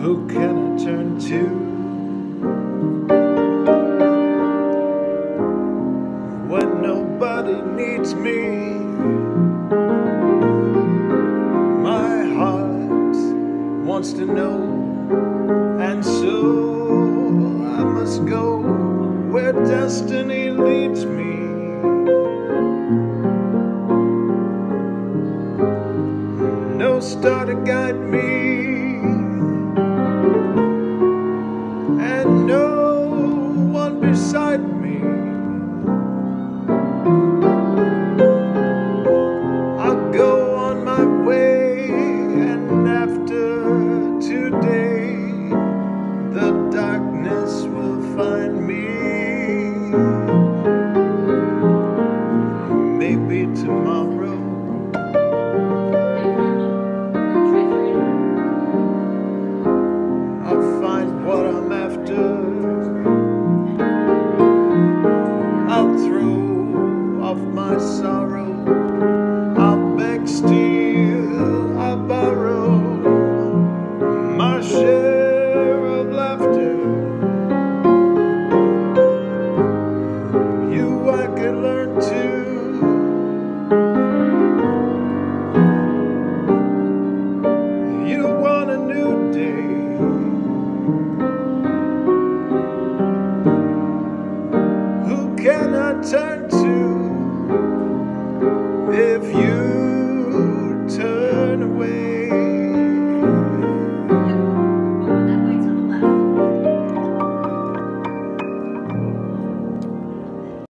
Who can I turn to? When nobody needs me, my heart wants to know, and so I must go where destiny leads me. No star to guide me, no one beside me. I'll go on my way, and after today, the darkness will find me. Turn to if you